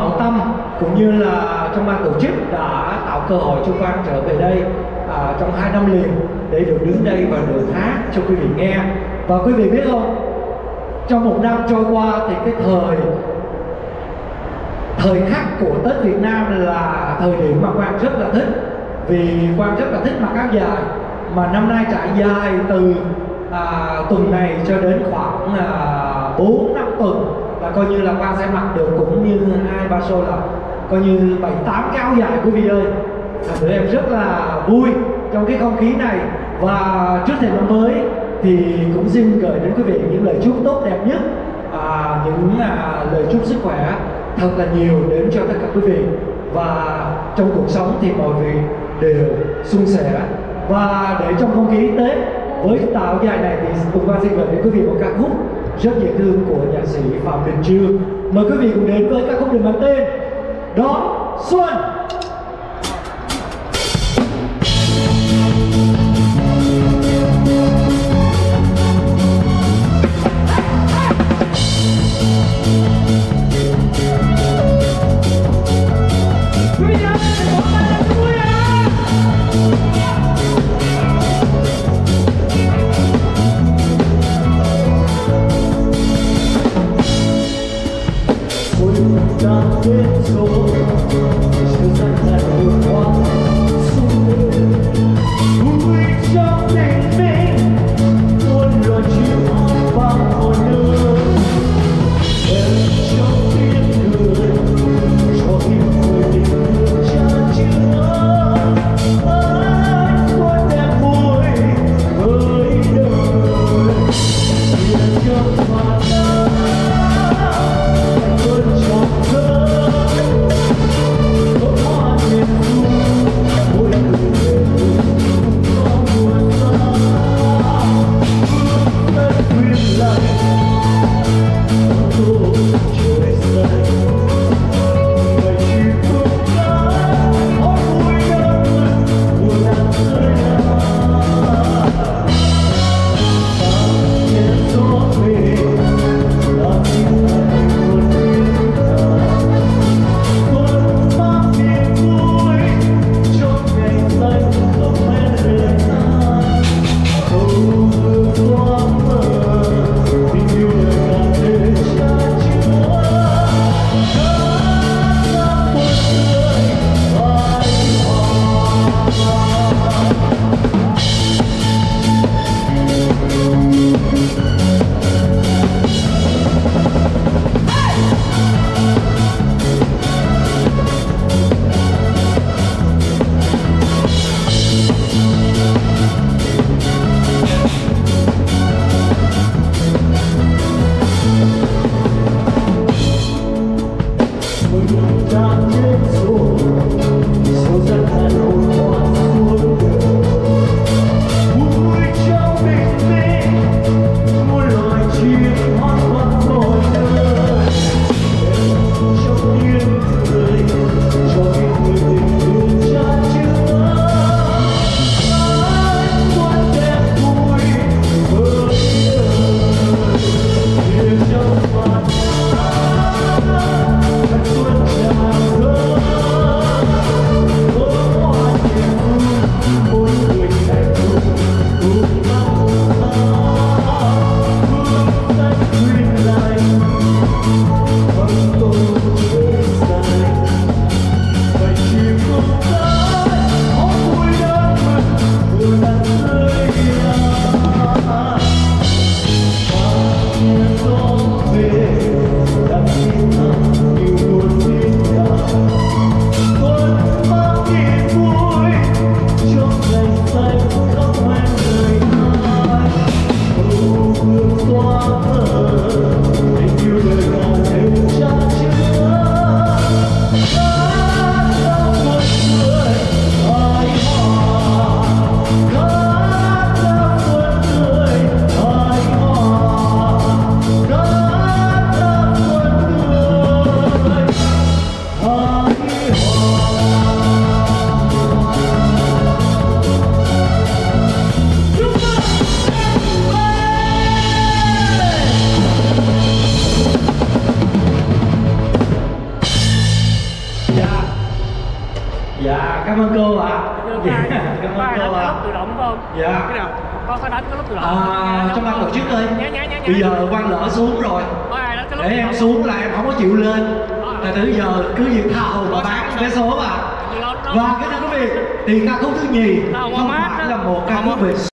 hảo tâm cũng như là trong ban tổ chức đã tạo cơ hội cho Quang trở về đây à, trong hai năm liền để được đứng đây và được hát cho quý vị nghe. Và quý vị biết không trong một năm trôi qua thì cái thời thời khắc của Tết Việt Nam là thời điểm mà Quang rất là thích. Vì Quang rất là thích mặc áo dài mà năm nay trải dài từ à, tuần này cho đến khoảng à, 4 năm tuần. Là coi như là Quang sẽ mặc được cũng như ba show là coi như bảy tám cái áo dài quý vị ơi cảm thấy em rất là vui trong cái không khí này. Và trước thềm năm mới thì cũng xin gửi đến quý vị những lời chúc tốt đẹp nhất à, những à, lời chúc sức khỏe thật là nhiều đến cho tất cả quý vị. Và trong cuộc sống thì mọi việc đều suôn sẻ. Và để trong không khí tết với tạo dài này thì cùng qua xin gửi đến quý vị một ca khúc rất dễ thương của nhạc sĩ phạm đình trương mời quý vị cùng đến với ca khúc được mang tên đón xuân. Đã đến That's cảm ơn cô ạ. Dạ, cảm ơn cô ạ. tự động không? dạ. Cái nào? Có phải đánh cái nút tự động? à, Dạ, trong ban đúng tổ chức ơi bây giờ quan lỡ xuống rồi. Để em xuống là em không có chịu lên. Là từ giờ cứ việc tha hồ mà bán vé số à nó- và cái thưa quý vị thì ca khúc thứ nhì không phải là một ca khúc về